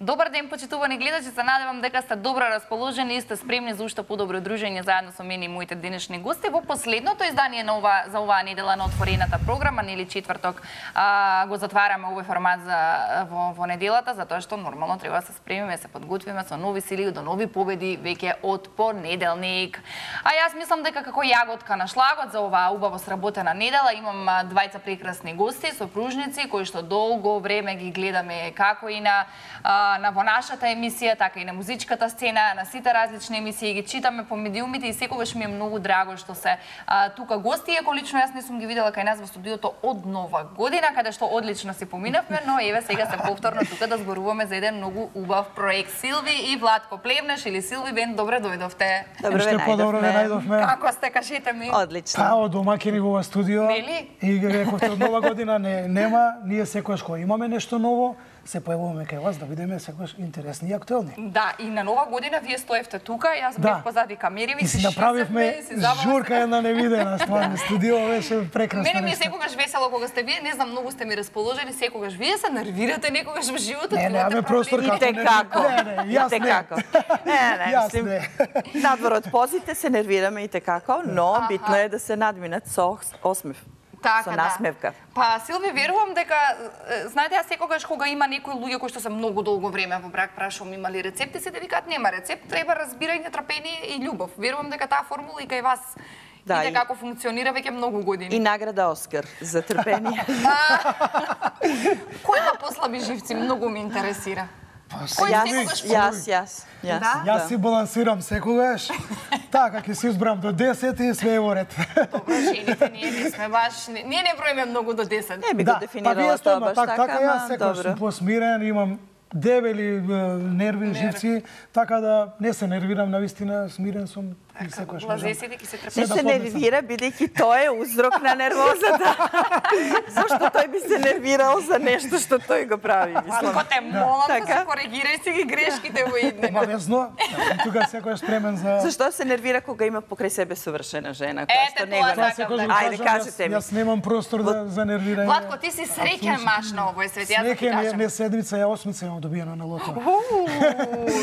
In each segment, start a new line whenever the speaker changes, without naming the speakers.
Добар ден, почитувани гледачи, се надевам дека сте добро расположени и сте спремни за уште подобро дружење заедно со мене и моите денешни гости во последното издание на ова за оваа недела на отворената програма, нели четврток, а, го затвараме овој формат за во, во неделата, затоа што нормално треба да се спремиме, да се подготвиме со нови сили до нови победи веќе од понеделник. А јас мислам дека како јаготка на шлагот за оваа убаво сработена недела имам двајца прекрасни гости, сопружници кои што долго време ги гледаме како и на а, на во нашата емисија, така и на музичката сцена, на сите различни емисии ги читаме по медиумите и секогаш ми е многу драго што се а, тука гости, иако лично јас не сум ги видела кај нас во студиото од нова година, каде што одлично се поминавме, но еве сега се повторно тука да зборуваме за еден многу убав проект. Силви и Владко Плевнеш или Силви Бен, добре дојдовте.
Добре ве најдовме.
Како сте, кажете ми?
Одлично. Па, од домакини во студио.
Нели?
И рековте од нова година не нема, ние секојаш кога имаме нешто ново, се појавуваме кај вас да бидеме секогаш интересни и актуелни.
Да, и на нова година вие стоевте тука, јас бев да. позади камери,
и си направивме журка една невидена стварно студио беше прекрасно.
Мене ми е секогаш весело кога сте вие, не знам, многу сте ми расположени, секогаш вие се нервирате некогаш во животот.
Не, немаме простор
како не. како.
Не, не, јас не.
Како. Не, не, јас не. Надвор од позите се нервираме и како, но битно е да се надминат со осмев. Така, со да. насмевка. Да.
Па, Силви, верувам дека, знаете, јас секогаш кога има некои луѓе кои што се многу долго време во брак, прашувам има ли рецепти, се да викаат нема рецепт, треба разбирање, трпение и љубов. Верувам дека таа формула и кај вас да, и како функционира веќе многу години.
И награда Оскар за трпение.
Кој има послаби живци, многу ме интересира.
Па,
јас, јас, јас, јас.
Да? Јас да. си балансирам секогаш. така, ќе си избрам до 10 и све е во ред.
Добро, жените, ние не сме баш, ние не броиме многу до 10.
Не би го да, дефинирала
па тоа баш така, така, јас секогаш сум посмирен, имам дебели нерви, живци, така да не се нервирам, на вистина смирен сум и секогаш
Лазесите ќе се
трпи. Не се нервира бидејќи тоа е узрок на нервозата. Зошто тој би се нервирал за нешто што тој го прави, мислам.
Ако те молам да така? се коригирај си ги грешките во иднина.
Обавезно. Тука секој спремен за
Зашто се нервира кога има покрај себе совршена жена
која што не го
Ајде кажете ми.
Јас немам простор за за нервирање.
Владко, ти си среќен маш на овој свет, јас да ти кажам.
не седмица, ја осмица имам добиена на лото.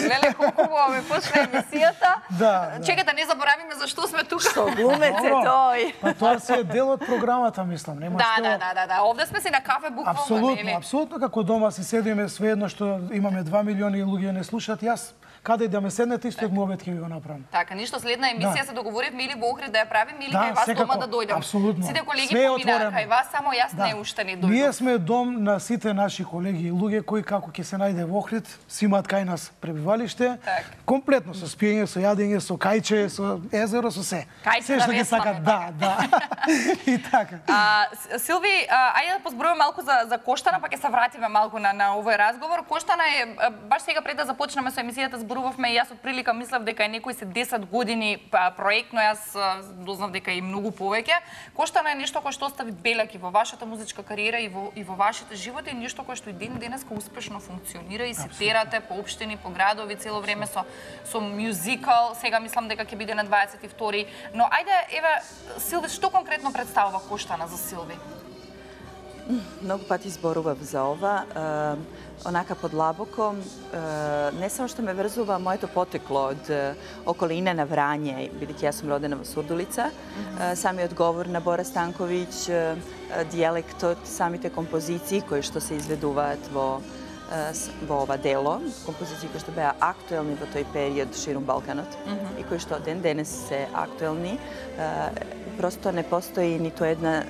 Леле колку ме почна емисијата.
Да.
Чекате, не заборавиме зашто сме тука.
Што глумец е тој.
Па тоа си е дел од програмата, мислам, нема
да,
што.
Да, да, да, да. Овде сме си на кафе буквално,
Апсолутно, апсолутно како дома си седиме свеедно што имаме 2 милиони луѓе не слушаат, јас каде да ме седнете истиот муабет ќе ви го направам.
Така, ништо следна емисија да. се договоривме или во Охрид да ја правиме или да, кај вас секако, дома да дојдам.
Апсолутно.
Сите колеги поминаа кај вас, само јас да. не уште не дојдов.
Ние сме дом на сите наши колеги и луѓе кои како ќе се најде во Охрид, си имаат кај нас пребивалиште, так. комплетно со спиење, со јадење, со кајче, со езеро, со се.
Кајче се да
што ќе сакат, да, да. и така.
А, Силви, ајде да позборуваме малку за за Коштана, па ќе се вратиме малку на на овој разговор. Коштана е баш сега пред да започнеме со емисијата зборувавме и јас од прилика мислев дека е некои се 10 години проект, но јас дознав дека е и многу повеќе. Коштана е нешто кое што остави белек и во вашата музичка кариера и во и во вашите животи и нешто кое што и ден денеска успешно функционира и се терате по општини, по градови цело време со со мюзикал. Сега мислам дека ќе биде на 22 но ајде еве Силви што конкретно представува Коштана за Силви?
Многу пати зборував за ова онака подлабоко, не само што ме врзува моето потекло од околина на Врање, бидејќи јас сум родена во Сурдулица, самиот говор на Бора Станковиќ, дијелектот, самите композиции кои што се изведуваат во во ова дело, композиции кои што беа актуелни во тој период ширум Балканот mm -hmm. и кои што ден денес се актуелни, просто не постои ниту една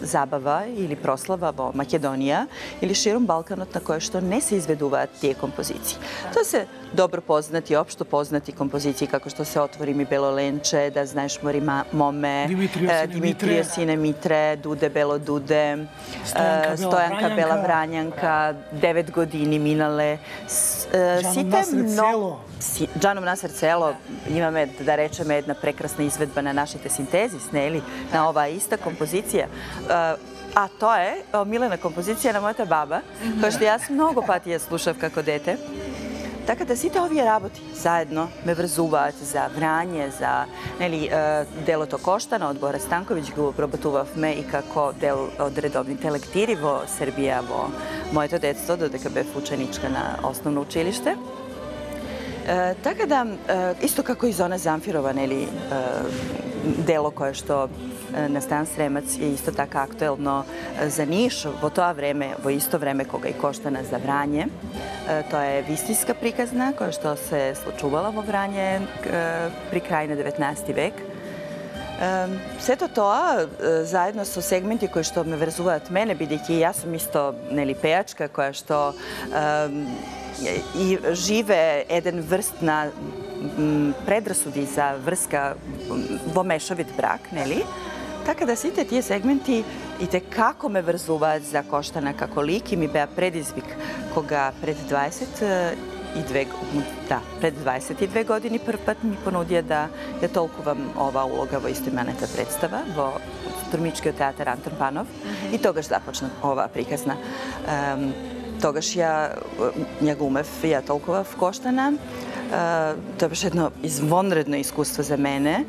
забава или прослава во Македонија или широм Балканот на кое што не се изведуваат тие композиции. Тоа се добро познати, општо познати композиции како што се отвори ми Бело Ленче, да знаеш Мори Моме, Димитрио Сине Митре, Дуде Бело Дуде, Стојанка Бела Врањанка, девет години минале.
Сите многу
Джаном на срцело имаме да речеме една прекрасна изведба на нашите синтезис, нели, на оваа иста композиција. А тоа е милена композиција на мојата баба, која што јас многу пати ја слушав како дете. Така да сите овие работи заедно ме врзуваат за Врање, за нели делото Коштана од Бора Станковиќ го пробатувавме и како дел од редовните лектири во Србија во моето детство додека бев ученичка на основно училиште. Е, така да, е, исто како и Зона Замфирова, нели, е, дело кое што на Стан Сремац е исто така актуелно за Ниш во тоа време, во исто време кога и Коштана за Врање. Тоа е вистинска приказна која што се случувала во Врање при крај на 19 век. Сето тоа заедно со сегменти кои што ме врзуваат мене бидејќи јас сум исто нели пејачка која што и живе еден врст на предрасуди за врска во мешовит брак, нели? Така да сите тие сегменти и те како ме врзуваат за Коштана како лик и ми беа предизвик кога пред 20 и две, да, пред 22 години прв пат ми понудија да ја толкувам ова улога во истоимената представа во Турмичкиот театар Антон Панов mm -hmm. и тогаш започна оваа приказна. Um, тогаш ја, ја го умев, ја толкова вкоштена. Тоа беше едно извонредно искуство за мене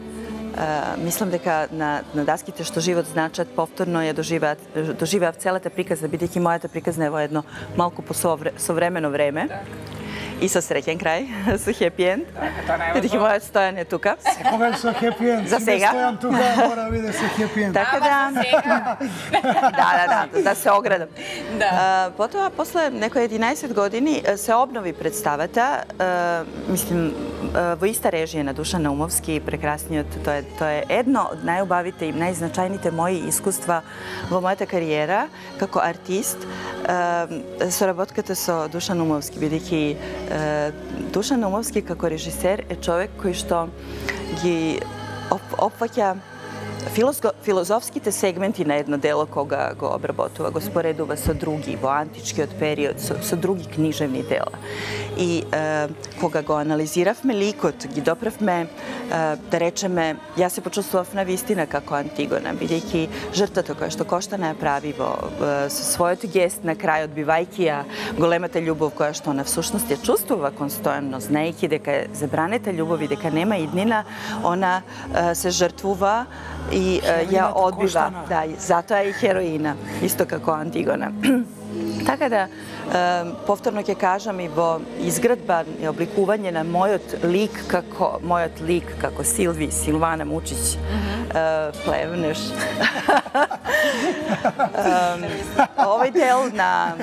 мислам дека на, на даските што живот значат повторно ја доживеат доживеав целата приказна бидејќи мојата приказна е во едно малку посовремено време. Так и со среќен крај, со хепи енд. Бидејќи мојот стојан е тука.
Секогаш со хепи енд.
За сега.
Стојан тука мора да биде со хепи енд.
Така да. да, да, да, да се оградам. Да. потоа после некои 11 години се обнови представата, мислим во иста режија на Душа Наумовски, прекрасниот, тоа е тоа е едно од најубавите и најзначајните мои искуства во мојата кариера како артист соработката со Душан Умовски, бидејќи Душан Умовски како режисер е човек кој што ги опфаќа филозофските сегменти на едно дело кога го обработува, го споредува со други во античкиот период, со, со други книжевни дела. И е, кога го анализиравме ликот, ги доправме, е, да речеме, јас се почувствував на вистина како Антигона, бидејќи жртвата која што Коштана ја прави во, со својот гест на крајот, бивајќи ја големата љубов која што на всушност ја чувствува констојано, знаејќи дека е забранета љубов и дека нема иднина, она е, се жртвува и ја одбива. Да, затоа е и хероина, исто како Антигона. така да, повторно ќе кажам и во изградба и обликување на мојот лик како мојот лик како Силви Силвана Мучиć плевнеш. овој дел на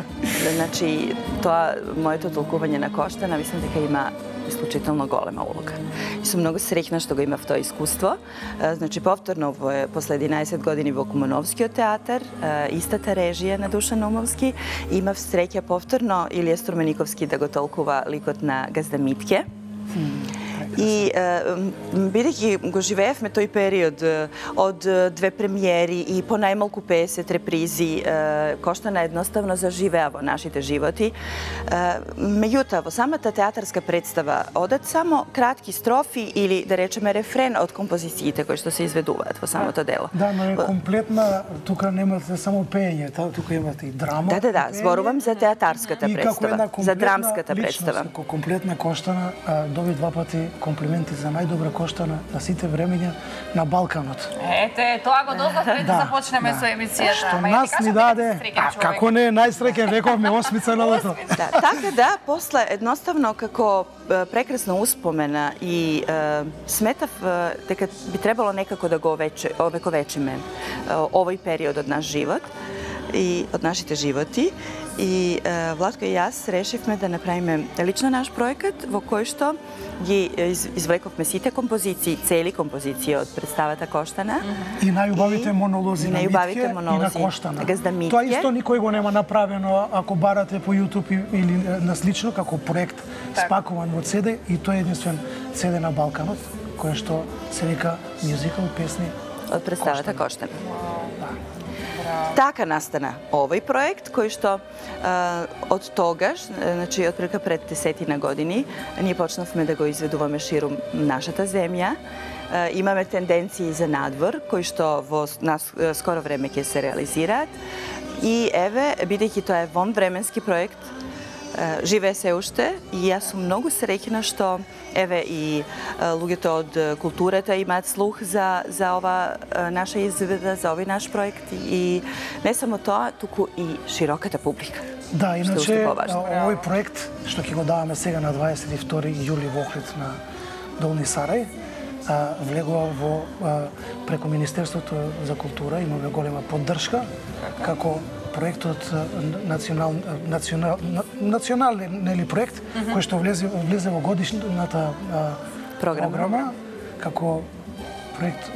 значи тоа моето толкување на Коштана мислам дека има исклучително голема улога. И сум многу среќна што го имав тоа искуство. Значи, повторно во, после 11 години во Кумановскиот театар, истата режија на Душан Умовски, имав среќа повторно Илија Струмениковски да го толкува ликот на Газда Митке. И бидејќи го живеевме тој период од две премиери и по најмалку 50 репризи, Коштана едноставно заживеа во нашите животи. Меѓутоа, во самата театарска представа одат само кратки строфи или да речеме рефрен од композициите кои што се изведуваат во самото дело.
Да, но е комплетна, тука немате само пење, тука имате и драма.
Да, да, да, зборувам за театарската представа, за драмската представа.
Како комплетна Коштана доби два пати комплименти за најдобра коштана на сите времења на Балканот.
Ете, тоа го дознав пред да, да започнеме да. со емисијата.
Што нас ни даде, а како не најсреќен рековме осмица на лето.
Да, така да, после едноставно како прекрасна успомена и е, сметав е, дека би требало некако да го овече, овековечиме овој период од наш живот и од нашите животи И е, Владко и јас решивме да направиме лично наш проекат во кој што ги извлековме сите композиции, цели композиции од представата Коштана.
И најубавите монолози и на Митке монолози, и на Коштана.
Газда Митке.
Тоа исто никој го нема направено ако барате по YouTube или на слично како проект так. спакуван во CD и тоа е единствен CD на Балканот кој што се вика мюзикал песни
од представата. Коштана. Така настана овој проект кој што а, од тогаш, значи од прека пред десетина години, ние почнавме да го изведуваме ширум нашата земја. А, имаме тенденции за надвор кои што во нас скоро време ќе се реализираат. И еве, бидејќи тоа е вон временски проект, Живее се уште и јас сум многу среќна што еве и луѓето од културата имаат слух за за ова наша изведа, за овој наш проект и не само тоа, туку и широката публика.
Да, иначе овој проект што ќе го даваме сега на 22 јули во Охрид на Долни Сарај, влегува во преку Министерството за култура, имаме голема поддршка како проектот национал национал на- национален нели проект кој што влезе влезе во годишната
Програма.
програма како проект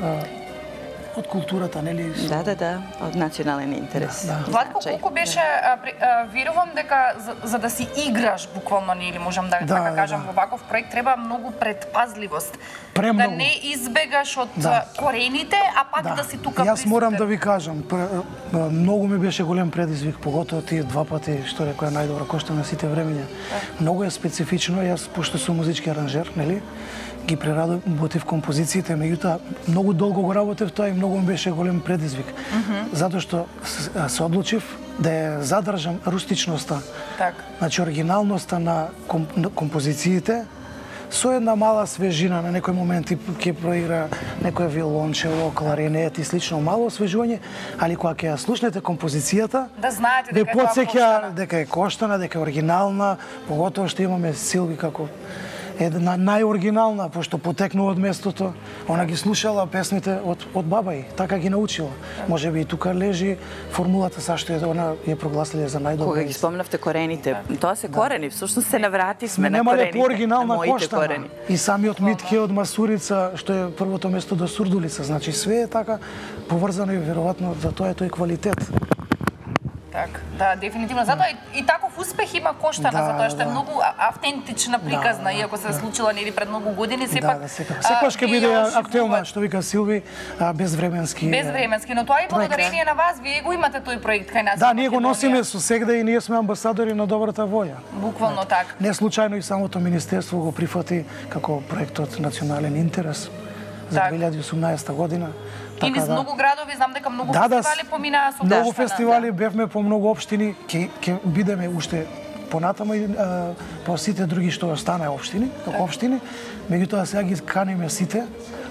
од културата, нели? со-
Да, да, да, од национален интерес.
Да, да.
Владко,
значај.
колку беше, а, при- а, верувам дека за, за да си играш буквално, или можам да,
Да,
така
да,
кажам,
да.
во ваков проект треба многу предпазливост.
Премногу.
Да не избегаш од
Да.
корените, а пак да, си тука
Јас морам да ви кажам, пр- м, многу ми беше голем предизвик, поготово тие два пати што рекоа најдобра кошта на сите времења. Многу е специфично, јас пошто сум музички аранжер, нели? Ги преработив композициите, меѓутоа многу долго го работев тоа и многу ми беше голем предизвик. Затоа што с- а, се одлучив да ја задржам рустичноста.
Так.
Значи оригиналноста на, ком, на композициите со една мала свежина на некој моменти ќе проигра некој вилончево, кларинет и слично мало освежување, али кога ќе ја слушнете композицијата,
Да знаете дека е коштана.
дека е коштана, дека е оригинална, поготово што имаме Силви како една најоригинална, пошто потекнува од местото. Она ги слушала песните од, од баба и така ги научила. Може би и тука лежи формулата sa што е она ја прогласиле за најдобра.
Кога ги спомнавте корените, тоа се корени, всушност се наврати сме
сме
на
немале
корените,
пооригинална
на моите
коштана.
корени.
И самиот Митке од Масурица, што е првото место до Сурдулица. Значи све е така поврзано и веројатно за тоа е тој квалитет.
Так, да, дефинитивно. Затоа и, и таков успех има коштана,
Да,
затоа што е
да.
многу а- автентична приказна,
Да, да,
иако се случила нели пред многу години,
Да,
сепак
да, секако. Секогаш ќе биде актуелна, што вика Силви, а, безвременски.
Безвременски, но тоа и благодарение на вас, вие го имате тој проект кај нас.
Да, ние го носиме со сегда и ние сме амбасадори на добрата волја.
Буквално така.
Не случајно и самото министерство го прифати како проектот национален интерес за
Так.
2018 година.
И низ многу градови, знам дека многу
Да, да,
фестивали поминаа со
Многу фестивали бевме по многу општини, ќе ќе бидеме уште понатаму и а, по сите други што останаа општини, како општини. Меѓутоа сега ги каниме сите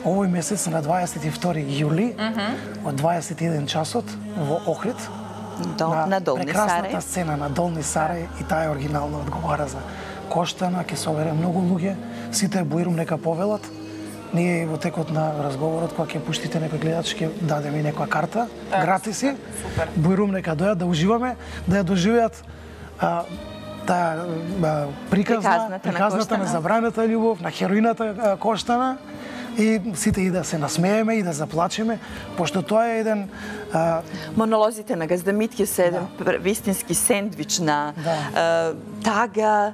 овој месец на 22 јули од 21 часот во Охрид
До, на, Долни
прекрасната
Сарај.
сцена на Долни Сарај и таа е оригинално одговара за Коштана, ќе собере многу луѓе, сите буирум нека повелат. Ние во текот на разговорот кога ќе пуштите некој гледач ќе дадеме и некоја карта,
Так,
гратиси.
супер.
Буирум нека дојат да уживаме, да ја доживеат а, таа а, приказна,
Приказната на
приказната на
Коштана.
забраната љубов, на хероината а, Коштана и сите и да се насмееме и да заплачеме, пошто тоа е еден а,
Монолозите на Газда Митке се еден пр- вистински сендвич на
Да.
е, тага,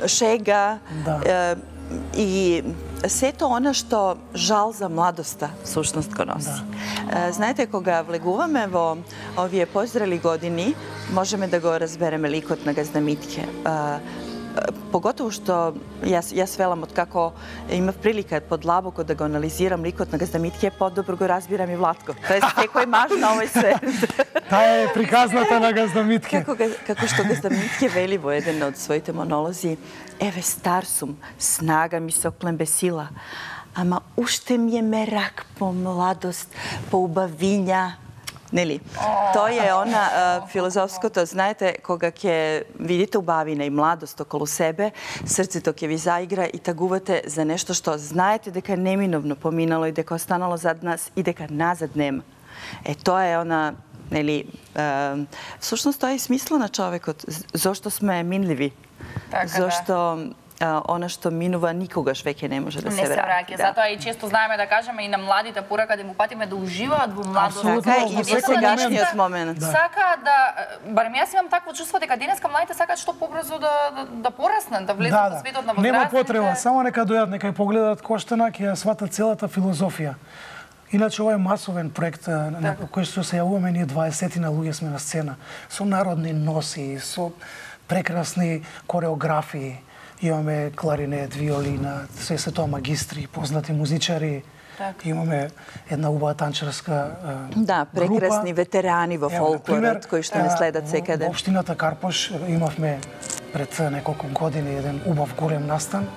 е, шега
Да.
е, и сето она што жал за младоста всушност го носи. Е, Знаете, кога влегуваме во овие позрели години, можеме да го разбереме ликот на Газда Митке. Поготово што јас јас велам од како имав прилика подлабоко да го анализирам ликот на Газда Митке, подобро го разбирам и Владко. Тоа е секој маж на овој свет.
таа е приказната на Газдамитке.
Како, како што Газда Митке вели во еден од своите монолози, еве стар сум, снага ми се оклембе сила, ама уште ми е мерак по младост, по убавиња, Нели? Тоа е она филозофското, знаете, кога ќе видите убавина и младост околу себе, срцето ќе ви заигра и тагувате за нешто што знаете дека е неминовно поминало и дека останало зад нас и дека назад нема. Е, тоа е она нели, а, всушност тоа е и смисла на човекот, зошто сме минливи.
Така, да.
зошто а, она што минува никогаш веќе не може да
не
се
се
врати.
враќа. Затоа и често знаеме да кажеме и на младите порака да му патиме да уживаат во младост.
Апсолутно,
Така и во
секој
сегашниот
момент.
момент.
Да.
Сака да, барем јас имам такво чувство дека денеска младите сакаат што побрзо да, да, да пораснат, да влезат во светот на
Нема
возрастните.
потреба, само нека дојат, нека ја погледат Коштана, ќе ја сватат целата филозофија. Иначе ова е масовен проект на на кој што се јавуваме ние 20 на луѓе сме на сцена со народни носи, со прекрасни кореографии. Имаме кларинет, виолина, се се тоа магистри, познати музичари,
Така.
Имаме една убава танчарска е,
Да, прекрасни
група.
ветерани во фолклорот кои што не следат секаде.
Во општината Карпош имавме пред неколку години еден убав голем настан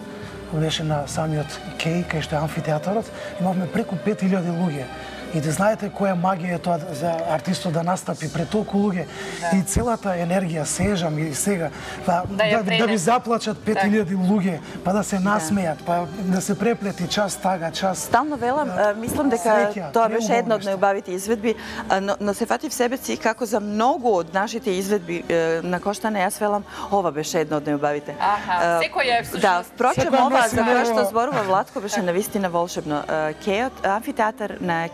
беше на самиот Кеј, кај што е амфитеатарот, имавме преку 5000 луѓе. И да знаете која магија е тоа за артистот да настапи пред толку луѓе. И целата енергија сежам и сега па,
Да
да, да, ви заплачат 5000 луѓе, па да се насмеат, па да се преплети час тага, час.
Стално велам, а, мислам дека
Среќа,
тоа беше една од најубавите изведби, но, но се фати в себе си како за многу од нашите изведби на Коштане, јас велам, ова беше една од најубавите.
Аха,
А,
секој е всушност-
Да, впрочем, ова за која што зборува Владко беше навистина волшебно. Кеот, амфитеатар на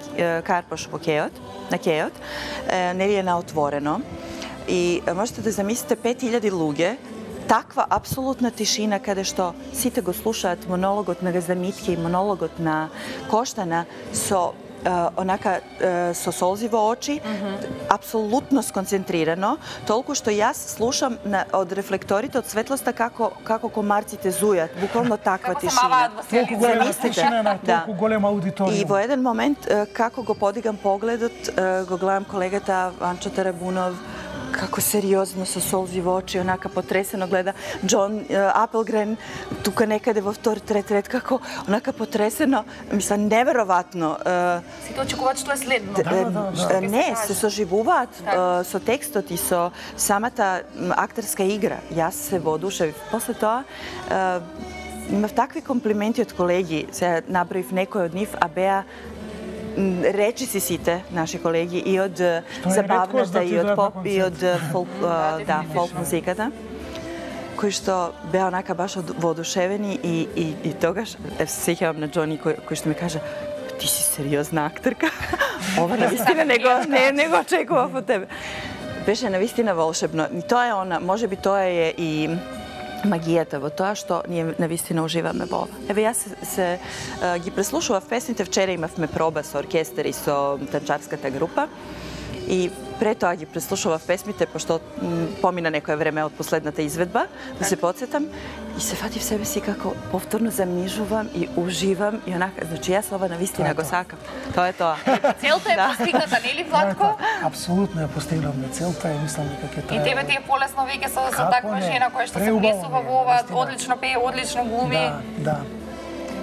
Карпош во Кеот, на Кеот, нели е на отворено. И можете да замислите 5000 луѓе таква апсолутна тишина каде што сите го слушаат монологот на Газдамитке и монологот на Коштана со онака со солзи во очи, апсолутно сконцентрирано, толку што јас слушам на, од рефлекторите, од светлоста како како комарците зујат, буквално таква
Како се
тишина.
маваат во
толку голема тишина на
Да.
толку голема аудиторија.
И во еден момент, како го подигам погледот, го гледам колегата Анчо Тарабунов, како сериозно со солзи во очи, онака потресено гледа Џон е, Апелгрен тука некаде во втор трет ред, како онака потресено, мислам невероватно. е,
Сите очекуваат што е следно.
Да, да, да, да.
Не, се соживуваат со текстот и со самата актерска игра. Јас се воодушевив. После тоа имав такви комплименти од колеги, се наброив некој од нив, а беа м, речиси сите наши колеги и од забавната
да
и од поп и од фолк, да,
дефинитивно.
фолк музиката кои што беа онака баш од- воодушевени и, и, и тогаш сеќавам на Џони кој, кој што ми кажа ти си сериозна актерка. Ова навистина не го не, не го очекував од тебе. Беше навистина волшебно. И тоа е она, може би тоа е и магијата во тоа што ние навистина уживаме во ова. Еве јас се, се а, ги преслушував песните, вчера имавме проба со оркестар и со танчарската група. И пред тоа ги преслушував песмите, пошто помина некое време од последната изведба, да се подсетам, и се фати в себе си како повторно замижувам и уживам и онака, значи јас ова навистина
Тоа е
го
тоа.
сакам. Тоа е тоа.
Целта е
Да.
постигната, нели Владко?
Апсолутно ја постигнавме целта и мислам дека ќе
И
трае.
тебе ти е полесно веќе со, таква жена која што се внесува
е,
во ова, одлично пее, одлично глуми.
Да, да.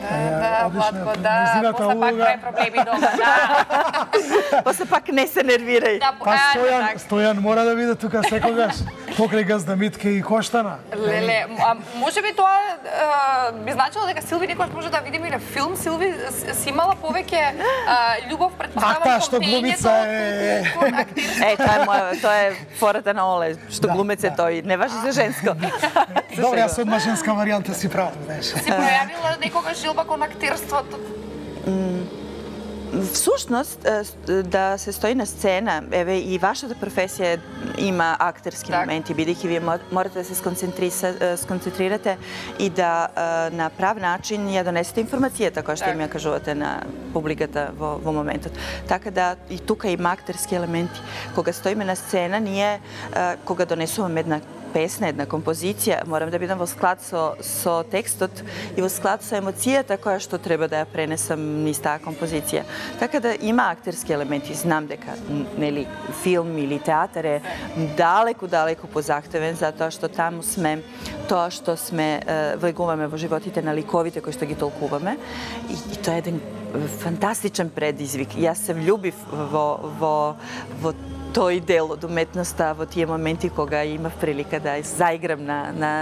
Да, да, Владко, да, после пак прави проблеми дома, да.
После пак не се нервирај.
Да,
Па
а,
Стојан,
така.
Стојан мора да биде тука секогаш. Покрај газдамитке и коштана.
Леле, а може би тоа би значило дека Силви некојаш може да видиме или филм Силви си имала повеќе љубов предпоставам
таа што
кон пеењето,
глумица е-.
Е, тоа е моја, тоа е фората на Оле, што глумец е тој, не важи за женско.
Добре, јас одма женска варијанта си правам, знаеш.
Си пројавила некогаш жилба кон актерството?
Всушност, да се стои на сцена, еве и вашата професија има актерски
Так.
моменти, бидејќи вие мо- морате да се сконцентрирате и да на прав начин ја донесете информацијата која што им ја кажувате на публиката во, во моментот. Така да и тука има актерски елементи. Кога стоиме на сцена, ние е, кога донесуваме една песна, една композиција, морам да бидам во склад со, со текстот и во склад со емоцијата која што треба да ја пренесам низ таа композиција. Така да има актерски елементи. Знам дека нели филм или театар е далеку далеку позахтевен затоа што таму сме тоа што сме влегуваме во животите на ликовите кои што ги толкуваме и, и тоа е еден фантастичен предизвик. Јас се влюбив во во во тој дел од уметноста во тие моменти кога имав прилика да заиграм на, на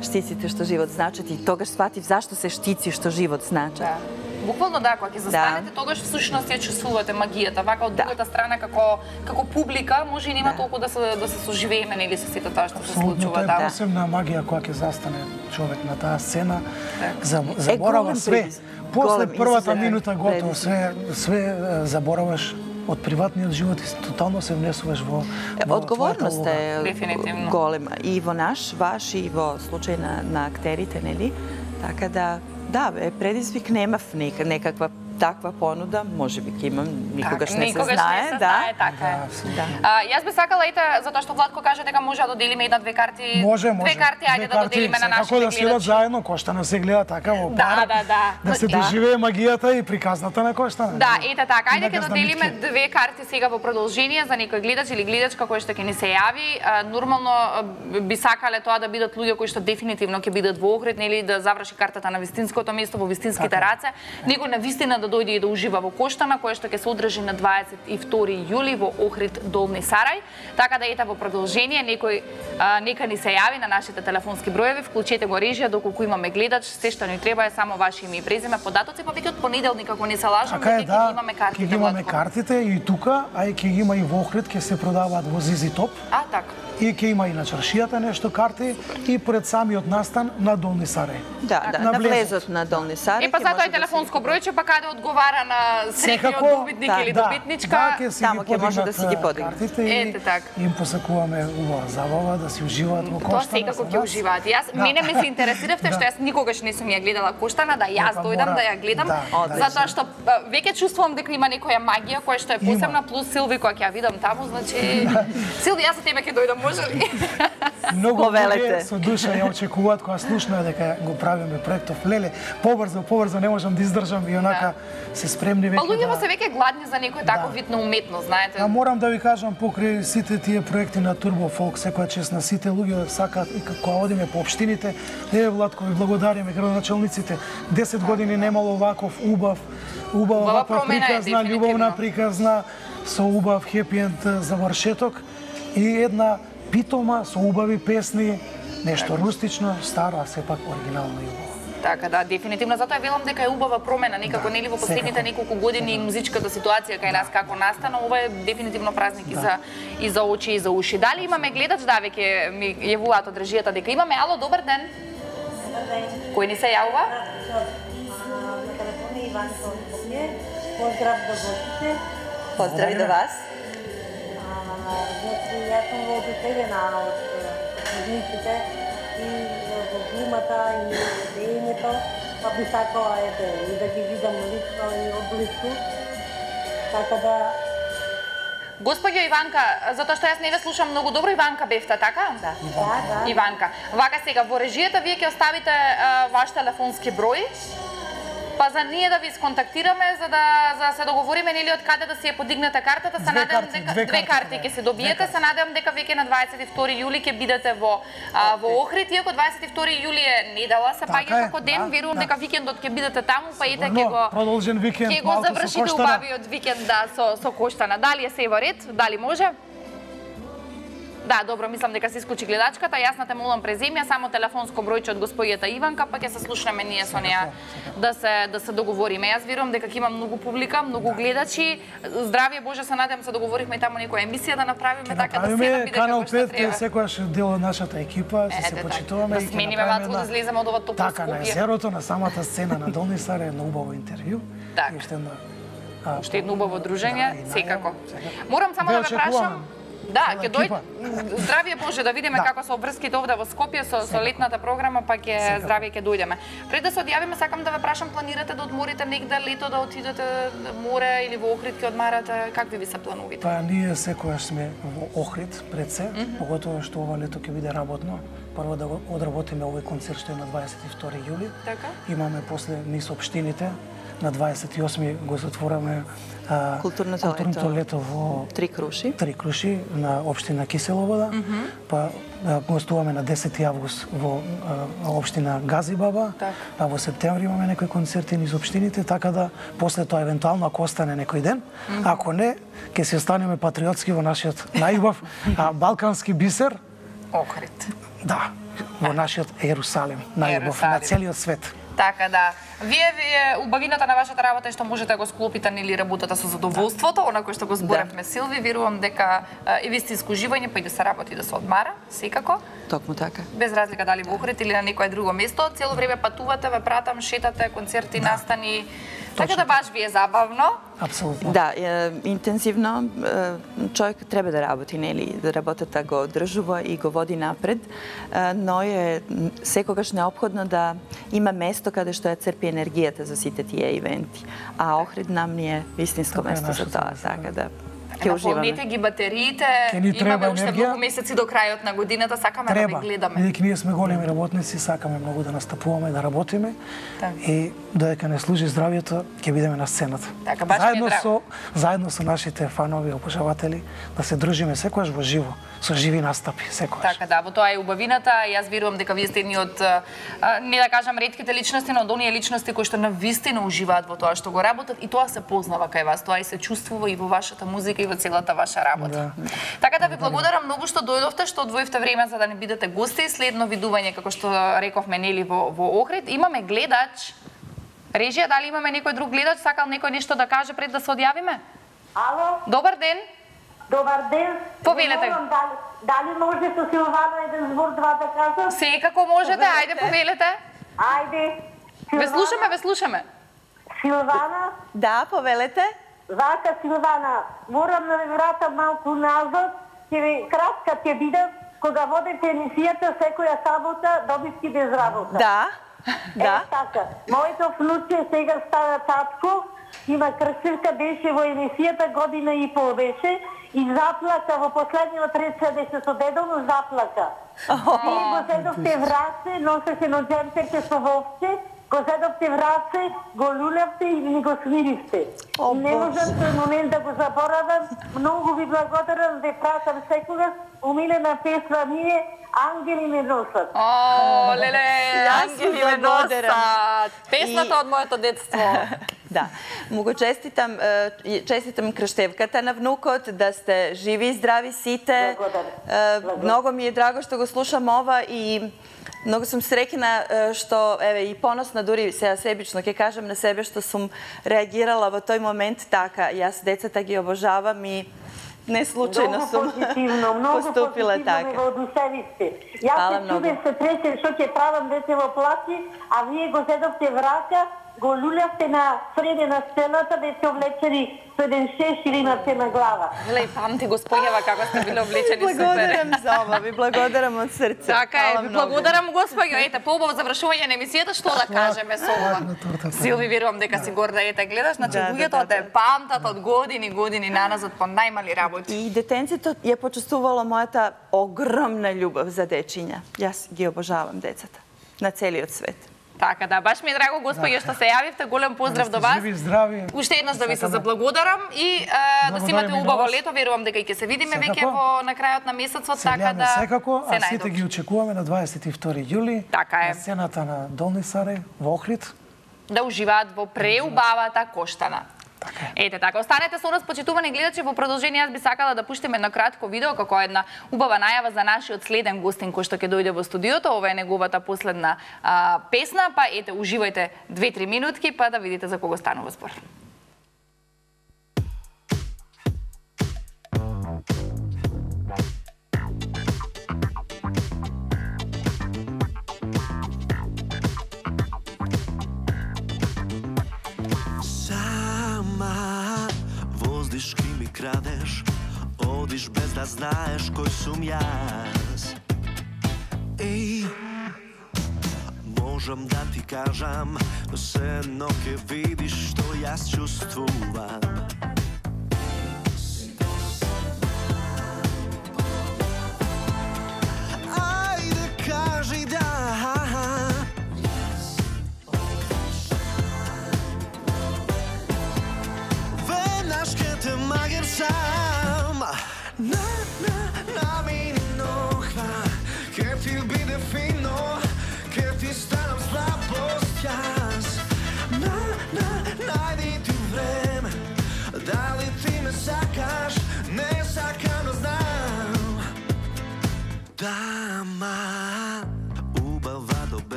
штиците што живот значат и тогаш сватив зашто се штици што живот значат.
Да. Буквално да, кога ќе застанете, тогаш всушност ја чувствувате магијата. Вака од
Да.
другата страна како како публика може и нема
Да.
толку да се да се соживееме нели со сите тоа што се
Апсолутно,
случува
тоа е
да.
посебна магија која ќе застане човек на таа сцена.
Так.
За,
голем
заборава све.
предиз-
После
голем
првата минута готово, све све е, забораваш од приватниот живот и тотално се внесуваш во, во
Одговорноста
улога.
е
Дефинитивно.
голема и во наш, ваш и во случај на, на актерите, нели? Така да, да, е предизвик немав нека, некаква таква понуда, може би ќе имам, никогаш
Така,
не се
никогаш
знае,
не се
да.
знае, така е.
Да.
А, јас би сакала ете затоа што Владко каже дека може да доделиме една-две карти.
Може, може.
Две карти, ајде да доделиме на нашите
Како да свират
гледачи.
заедно, Коштана се гледа така во
Да,
пара.
да, да.
Да се
Да.
доживее магијата и приказната на Коштана.
Да, ете така. Ајде ќе доделиме две карти сега во продолжение за некој гледач или гледачка кој што ќе ни се јави. А, Нормално би сакале тоа да бидат луѓе кои што дефинитивно ќе бидат во Охрид, нели да заврши картата на вистинското место во вистинските
Така.
раце, него на вистина да Да дојде и да ужива во Коштана, која што ќе се одржи на 22 јули во Охрид Долни Сарај. Така да ета во продолжение некои нека ни се јави на нашите телефонски броеви, вклучете го режија доколку имаме гледач, се што ни треба е само ваше име и презиме, податоци, па веќе од понеделник ако не се лажам,
Така е,
веќе ќе
да.
ги имаме
Ќе
картите.
ги имаме
Владко.
картите и тука, а и ќе ги има и во Охрид, ќе се продаваат во Зизи Топ.
А, така.
И ќе има и на чаршијата нешто карти и пред самиот настан на Долни Сарај.
Да, да,
На
на
влезот.
на Долни Сарај.
Е, па
ќе
затоа е
да
телефонско бројче, па каде одговара на среќниот добитник
да,
или
да,
добитничка.
Да, ќе
ќе може да си ги
а,
подигнат.
Картите и
Ете така.
им посакуваме убава забава, да си уживаат во
Тоа
Коштана.
секако
со
ќе уживаат. Јас
Да.
мене ме се интересиравте што
Да.
јас никогаш не сум ја гледала Коштана, да јас
па
дојдам
мора-
да ја гледам,
да,
да.
затоа што веќе чувствувам дека има некоја магија која што е
Има.
посебна плюс Силви која ќе ја видам таму, значи Силви јас за тебе ќе дојдам, може ли?
Многу
Повелете.
луѓе со душа ја очекуваат кога слушнаа дека го правиме проектов. Леле, побрзо, побрзо не можам да издржам и онака се спремни веќе
Па луѓето
да...
се веќе гладни за некој таков вид на уметност, знаете.
А морам да ви кажам покрај сите тие проекти на Turbo Folk, секоја чест на сите луѓе сакаат и кога одиме по општините, е Владко ви благодариме градоначалниците. 10 години немало оваков убав, убава ваква
промена
приказна, љубовна приказна со убав хепи енд завршеток. И една питома со убави песни, нешто рустично, старо, а сепак оригинално и убаво.
Така да, дефинитивно затоа велам дека е убава промена, некако
Да,
нели во последните неколку години и музичката ситуација кај нас како настана, ова е дефинитивно празник и
Да.
за и за очи и за уши. Дали имаме гледач да веќе ми јавуваат од режијата дека имаме. Ало, добар ден. Кој ни се јавува?
на. Поздрав до гостите.
Поздрави до вас.
А, Значи, јас сум воодушевена од музиците и во глумата и пеењето, па би сакала ете, и да ги видам лично и од близко. Така да,
Господјо Иванка, затоа што јас не ве слушам многу добро, Иванка бевте, така? Да.
да, да.
Иванка, вака сега во режијата вие ќе оставите а, ваш телефонски број Па за ние да ви сконтактираме за да за да се договориме нели од каде да си ја подигнете картата, се надевам дека
две
две
карти,
ќе се добиете, се надевам дека веќе на 22 јули ќе бидете во а, во Охрид, иако 22 јули е недела, се
Така
паѓа
е,
како ден,
да,
верувам
да.
дека викендот ќе бидете таму, па ете ќе
Но,
го
продолжен викенд,
ќе го завршите убавиот викенд да со со Коштана. Дали е се во ред? Дали може? Да, добро, мислам дека се исклучи гледачката. Јас на те молам преземја, само телефонско бројче од господјата Иванка, па ќе се слушнеме ние со неа да се да се договориме. Јас верувам дека ќе има многу публика, многу гледачи. Здравје Боже, се надевам се договоривме и таму некоја емисија да направиме
Ќе
така да се
направиме
биде
Канал
како што
5 е
треба.
секогаш дел од нашата екипа, се се
така.
почитуваме
Да
и ќе
смениме малку да излеземе од ова топло
Така, на езерото, на самата сцена на Долни Саре, едно убаво интервју.
Така.
Уште
едно убаво дружење,
Да,
секако. Морам само да ве прашам. Да, ќе дојде. Здравје Боже да видиме
Да.
како се обврските овде во Скопје со, со летната програма, па ќе
Секако.
здравје ќе дојдеме. Пред да се одјавиме, сакам да ве прашам, планирате да одморите негде лето да отидете море или во Охрид ќе одмарате, какви ви се плановите?
Па ние секојаш сме во Охрид пред се, поготово што ова лето ќе биде работно. Прво да го одработиме овој концерт што е на 22 јули.
Така?
Имаме после низ општините на 28 го затвораме а,
Културното
културното
лето.
лето во
Три круши.
Три круши на општина Киселовода, па а, гостуваме на 10 август во а, општина Газибаба,
Така.
па во септември имаме некои концерти низ општините, така да после тоа евентуално ако остане некој ден, ако не, ќе се останеме патриотски во нашиот најубав а, балкански бисер,
Охрид.
да, во нашиот Ерусалим, најубав на целиот свет.
Така да. Вие, вие убавината на вашата работа е што можете да го склопите нели работата со задоволството, онако што го зборевме Силви, верувам дека и вистинско уживање, па и да се работи и да се одмара, секако.
Токму така.
без разлика дали во Охрид или на некое друго место, цело време патувате, ве пратам, шетате, концерти, настани, Така да баш ви е забавно.
Апсолутно.
Да, е, интензивно е, човек треба да работи, нели, да работата го одржува и го води напред, е, но е секогаш необходно да има место каде што ја црпи енергијата за сите тие ивенти. А Охрид нам ни е вистинско
Така
место за тоа, така да ќе
Наполнете
уживаме.
ги батериите.
Ке ни треба
Имаме уште многу месеци до крајот на годината, сакаме да
Треба,
ви гледаме.
бидејќи ние сме големи работници, сакаме многу да настапуваме, да работиме
Така.
и додека не служи здравието, ќе бидеме на сцената.
Така, баш
заедно со заедно со нашите фанови, обожаватели, да се дружиме секогаш во живо, со живи настапи, секогаш.
Така да, во тоа е убавината. Јас верувам дека вие сте едни од не да кажам редките личности, но од оние личности кои што навистина уживаат во тоа што го работат и тоа се познава кај вас, тоа и се чувствува и во вашата музика и во целата ваша работа.
Да.
Така да ви благодарам многу што дојдовте, што одвоивте време за да не бидете гости. Следно видување како што рековме нели во во Охрид. Имаме гледач. Режија, дали имаме некој друг гледач? Сакал некој нешто да каже пред да се одјавиме?
Ало,
Добар ден.
Добар ден.
Повелете.
Дали, дали може со Силвана еден збор, два да кажам?
Секако можете, ајде повелете.
Ајде.
Ве слушаме, ве слушаме.
Силвана,
Да, повелете.
Вака Силвана, морам да ве вратам малку назад, ќе ви кратка ќе бидам кога водите емисијата секоја сабота добивки без работа.
Да.
Е,
Да.
така. Моето внуче сега става татко, има кршивка, беше во емисијата година и пол беше и заплака во последниот ред се беше со дедо, но заплака. Вие го седовте враце, носеше на джемперке со вовче, го седовте враце, го лулевте и ни го смиривте.
О,
не можам тој момент да го заборавам. Многу ви благодарам, ве пратам секогаш. Умилена песна ми е Ангели ме носат.
О, леле, ангели ме носат. Песната
И-
од моето детство.
Да, му го честитам, честитам крштевката на внукот, да сте живи и здрави сите.
Благодарам. Благодарам.
Многу ми е драго што го слушам ова и многу сум среќна што еве и поносна дури сега себично ќе кажам на себе што сум реагирала во тој момент така. Јас децата ги обожавам и не случајно сум
позитивно, многу
поступила
позитивно
така.
ме воодушевивте. Јас
Фала
се чудев се тресем што ќе правам дете во плати, а вие го седовте врака, го лулявте на среде на сцената, бете облечени со еден шешир имате на глава.
Леле, памти го спојава како сте биле облечени супер.
Благодарам за ова, ви благодарам од срце.
Така е, ви благодарам господјо. Ете, по убаво завршување на емисијата, што да кажеме со ова? Силви, верувам дека си горда ете гледаш, значи
Да, да,
луѓето
да,
те
да.
памтат од години, години наназад по најмали работи.
И детенцето ја почувствувало мојата огромна љубов за дечиња. Јас ги обожавам децата на целиот свет.
Така да, баш ми е драго господјо што се јавивте. Голем поздрав до вас.
живи здрави.
Уште еднаш да ви се заблагодарам и а, да си имате убаво лето. Верувам дека ќе се видиме веќе во на крајот на месецот,
Се
така да
секако,
се
а сите ги очекуваме на 22 јули
Така е.
на сцената на Долни Сарај во Охрид.
да уживаат во преубавата коштана.
Така е.
Ете така, останете со нас почитувани гледачи во продолжение јас би сакала да пуштиме едно кратко видео како една убава најава за нашиот следен гостин кој што ќе дојде во студиото. Ова е неговата последна а, песна, па ете уживајте 2-3 минутки па да видите за кого станува збор.
Крадеш Одиш без да знаеш кој сум јас. Еј, можам да ти кажам Но се едно ке видиш што јас чувствувам.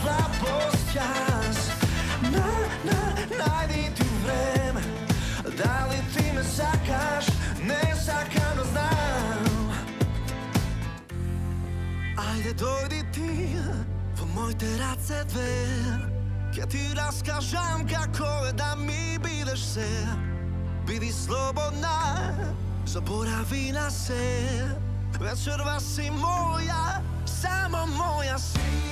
станам слабост јас На, на, најди ти време Дали ти ме сакаш Не сакам да знам Ајде дојди ти во моите раце две Ке ти раскажам како е да ми бидеш се Биди слободна, заборави на се Вечерва си моја, само моја си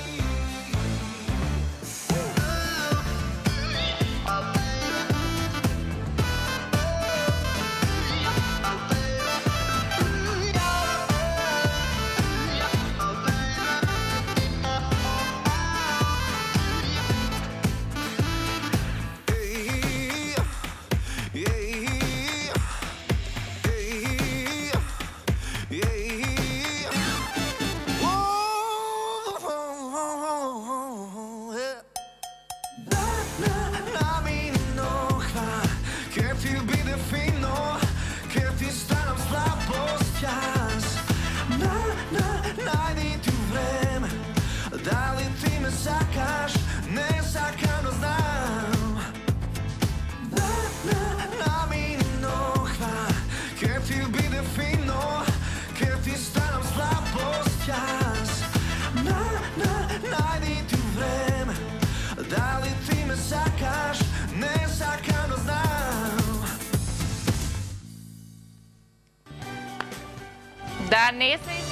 Да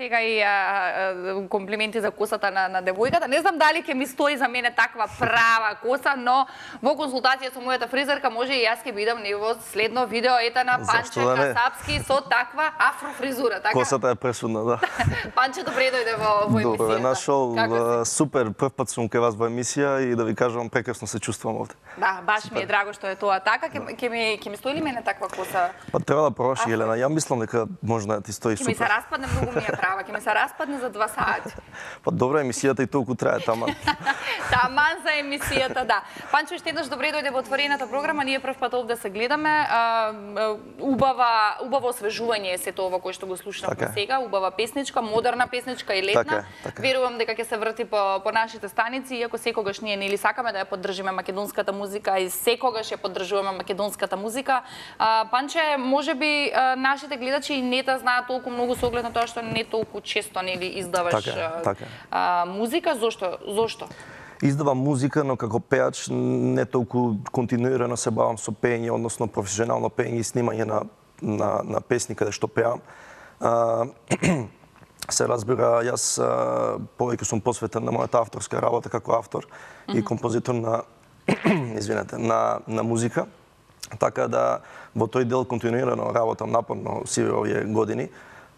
Сега и а, а, комплименти за косата на, на девојката. Не знам дали ќе ми стои за мене таква права коса, но во консултација со мојата фризерка може и јас ќе бидам нево следно видео ета на Панче
да?
Касапски со таква афрофризура, така?
Косата е пресудна, да.
Панче добре дојде во, во емисијата.
Добро, е нашол, супер, прв пат сум кај вас во емисија и да ви кажам, прекрасно се чувствувам овде.
Да, баш ми е драго што е тоа така. Ке, ке ми ке ми стои ли мене таква коса?
Па треба да пробаш, Елена. Ја мислам дека може да ти стои
Ке ми се
супер.
распадне многу ми е права, ке ми се распадне за два сати.
Па добро, емисијата и толку трае тама.
Таман за емисијата, да. Панчо, уште еднаш добре дојде во отворената програма. Ние прв пат овде се гледаме. Убава, убаво освежување е сето ова кое што го слушнавме
Така
сега. Убава песничка, модерна песничка и летна.
Така така.
Верувам дека ќе се врти по, по нашите станици, иако секогаш ние нели сакаме да ја поддржиме македонската музика и секогаш ја поддржуваме македонската музика. Панче, може би нашите гледачи и не те знаат толку многу со оглед на тоа што не толку често нели издаваш
Така така
а, музика. Зошто? Зошто?
Издавам музика, но како пеач не толку континуирано се бавам со пење, односно професионално пење и снимање на, на, на песни каде што пеам. А, се разбира, јас повеќе сум посветен на мојата авторска работа како автор и композитор на извинете, на, на музика. Така да во тој дел континуирано работам напорно сиве овие години,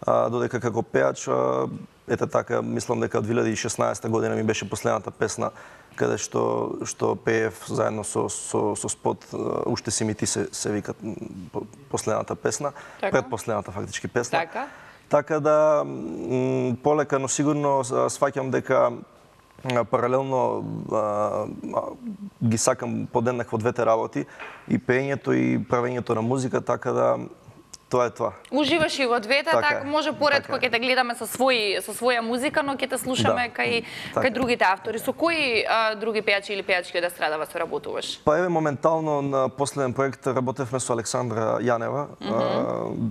а, додека како пеач, а, ете така, мислам дека од 2016 година ми беше последната песна каде што што пеев заедно со со со спот уште си ми ти се се по- последната песна,
Така.
предпоследната фактички песна.
Така.
Така да полека, но сигурно сваќам дека паралелно а, ги сакам подеднакво двете работи и пеењето и правењето на музика, така да тоа е тоа.
Уживаш и во двете,
Така
така, може поредко
така
ќе те гледаме со своји со своја музика, но ќе те слушаме
Да,
кај
така
кај другите автори. Со кои а, други пејачи или пејачки од естрадава соработуваш?
Па еве моментално на последен проект работевме со Александра Јанева. А,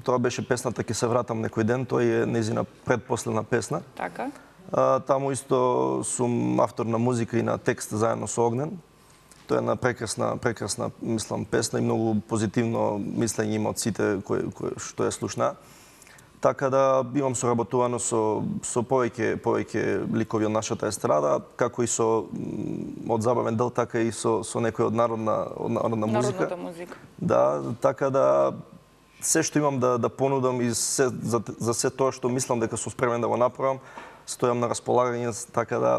тоа беше песната Ке се вратам некој ден, тој е незина предпоследна песна.
Така.
А, таму исто сум автор на музика и на текст заедно со Огнен. Тоа е една прекрасна, прекрасна, мислам, песна и многу позитивно мислење има од сите кои, кои што ја слушна. Така да имам соработувано со со повеќе повеќе ликови од нашата естрада, како и со од забавен дел, така и со со некои од народна од народна музика.
Народната музика.
Да, така да се што имам да да понудам и се, за, за се тоа што мислам дека сум спремен да го направам, стојам на располагање, така да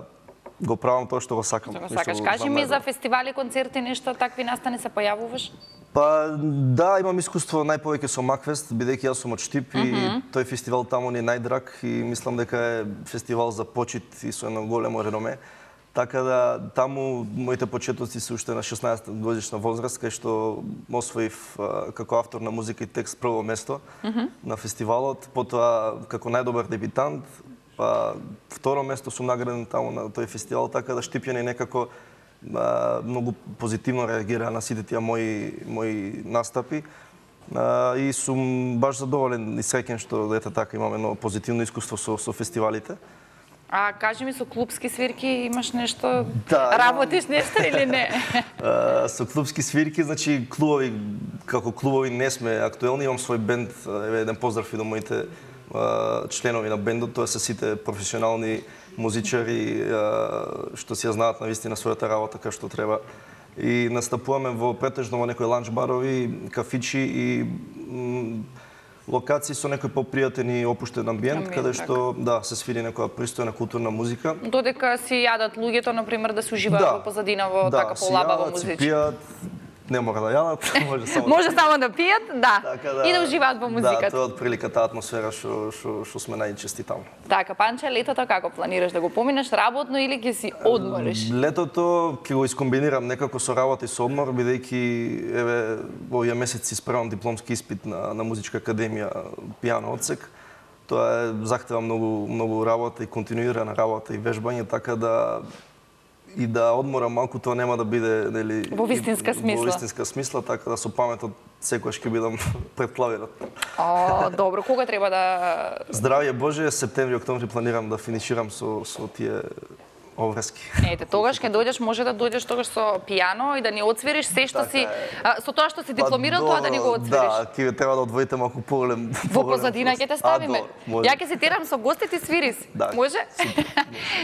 го правам тоа што го сакам. Што
сакаш,
го
кажи ми за фестивали, концерти, нешто такви настани се појавуваш?
Па да, имам искуство најповеќе со Макфест, бидејќи јас сум од Штип и тој фестивал таму ни е најдраг и мислам дека е фестивал за почит и со едно големо реноме. Така да, таму моите почетоци се уште на 16 годишна возраст, кај што освоив како автор на музика и текст прво место на фестивалот, потоа како најдобар дебитант, па второ место сум награден таму на тој фестивал, така да Штипјани некако а, многу позитивно реагира на сите тие мои мои настапи. А, и сум баш задоволен и среќен што ете така имаме едно позитивно искуство со со фестивалите.
А кажи ми со клубски свирки имаш нешто?
Да, имам.
Работиш нешто или не?
А, со клубски свирки, значи клубови, како клубови не сме актуелни, имам свој бенд, еве еден поздрав и до моите членови на бендот, тоа се сите професионални музичари што си ја знаат на вистина својата работа како што треба. И настапуваме во претежно во некои ланч барови, кафичи и локации со некој попријатен и опуштен амбиент,
Амбиент,
каде што да се свири некоја пристојна културна музика.
Додека си јадат луѓето, на пример, да се уживаат во позадина во така
си
полабаво
јадат, си
музичка.
пијат, не мора да јадат, може само
Може
да
само да пијат, да,
Така
и да уживаат во
Да,
музиката.
тоа е отприлика таа атмосфера што што што сме најчести таму.
Така, Панче, летото како планираш да го поминеш работно или ќе си одмориш?
Летото ќе го искомбинирам некако со работа и со одмор, бидејќи еве овие месеци спремам дипломски испит на на музичка академија пијано одсек. Тоа е захтева многу многу работа и континуирана работа и вежбање, така да и да одморам малку тоа нема да биде нели
Во вистинска смисла.
Во вистинска смисла, така да со паметот секогаш ќе бидам пред клавирот.
О, добро, кога треба да
Здравје Боже, септември, октомври планирам да финиширам со со тие обврски.
Ете, тогаш ќе дојдеш, може да дојдеш тогаш со пијано и да ни отсвириш се што
Така
си а, со тоа што си дипломирал,
Па,
тоа да ни го отсвириш.
Да, ќе треба да одвоите малку поголем.
Во позадина ќе те ставиме.
А, добро, може.
Ја ќе се терам со гости ти свири. си.
Да,
Може?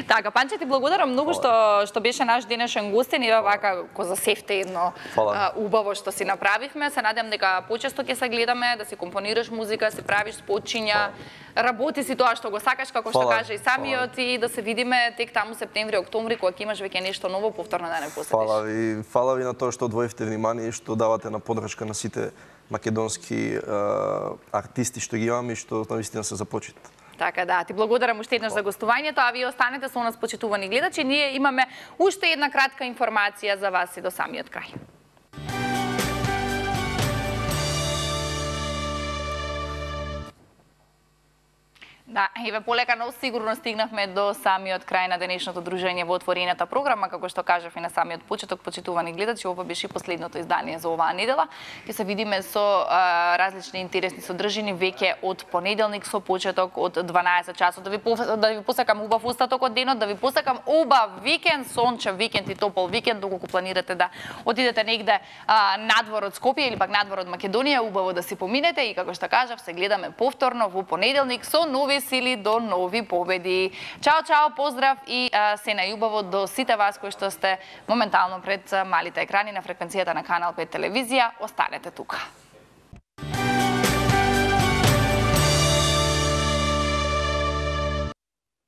така, Панче ти благодарам многу што што беше наш денешен гостин и вака ко засевте едно а, убаво што си направивме. Се надевам дека почесто ќе се гледаме, да си компонираш музика, си правиш спочиња, работи си тоа што го сакаш како што
Фала.
кажа и самиот и да се видиме тек таму септември, октомври кога ќе имаш веќе нешто ново повторно да не посетиш.
Фала ви, фала ви на тоа што одвоивте внимание и што давате на подршка на сите македонски е, артисти што ги имаме и што навистина се започит.
Така да, ти благодарам уште еднаш за гостувањето, а вие останете со нас почитувани гледачи. Ние имаме уште една кратка информација за вас и до самиот крај. Да, еве полека но сигурно стигнавме до самиот крај на денешното дружење во отворената програма, како што кажав и на самиот почеток, почитувани гледачи, ова беше и последното издание за оваа недела. Ќе се видиме со а, различни интересни содржини веќе од понеделник со почеток од 12 часот. Да ви да ви посакам убав остаток од денот, да ви посакам убав викенд, сончев викенд и топол викенд, доколку планирате да отидете негде а, надвор од Скопје или пак надвор од Македонија, убаво да си поминете и како што кажав, се гледаме повторно во понеделник со нови сили до нови победи. Чао, чао, поздрав и а, се најубаво до сите вас кои што сте моментално пред малите екрани на фреквенцијата на Канал 5 телевизија. Останете тука.